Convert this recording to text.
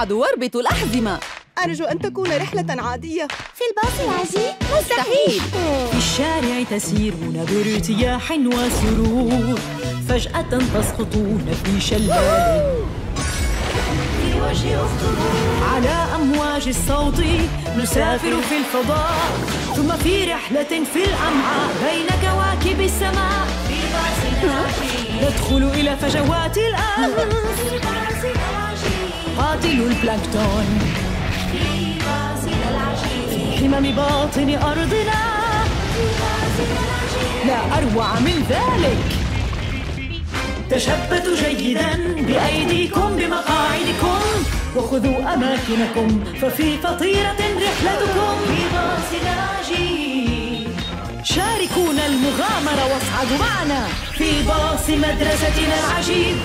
تصاعدوا واربطوا الأحزمة. أرجو أن تكون رحلة عادية. في الباص العجيب مستحيل. في الشارع تسيرون بارتياح وسرور. فجأة تسقطون في شلال في وجه أخطبوط على أمواج الصوت نسافر في الفضاء. ثم في رحلة في الأمعاء بين كواكب السماء. في باص ندخل إلى فجوات الأرض. في باص العجيب قاتل البلانكتون في حمم باطن أرضنا. في العجيب لا أروع من ذلك. تشبثوا جيدا بأيديكم بمقاعدكم. وخذوا أماكنكم ففي فطيرة رحلتكم. في باص العجيب شاركونا المغامرة واصعدوا معنا. في باص مدرستنا العجيب